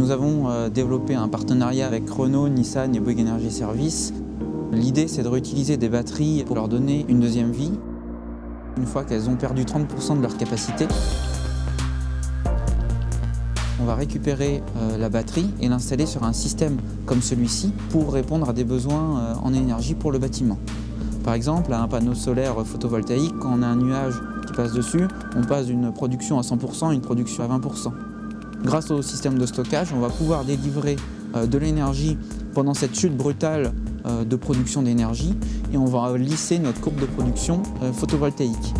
Nous avons euh, développé un partenariat avec Renault, Nissan et Bouygues Energy Service. L'idée, c'est de réutiliser des batteries pour leur donner une deuxième vie, une fois qu'elles ont perdu 30% de leur capacité. On va récupérer euh, la batterie et l'installer sur un système comme celui-ci pour répondre à des besoins euh, en énergie pour le bâtiment. Par exemple, à un panneau solaire photovoltaïque, quand on a un nuage qui passe dessus, on passe d'une production à 100% à une production à 20%. Grâce au système de stockage, on va pouvoir délivrer euh, de l'énergie pendant cette chute brutale de production d'énergie et on va lisser notre courbe de production photovoltaïque.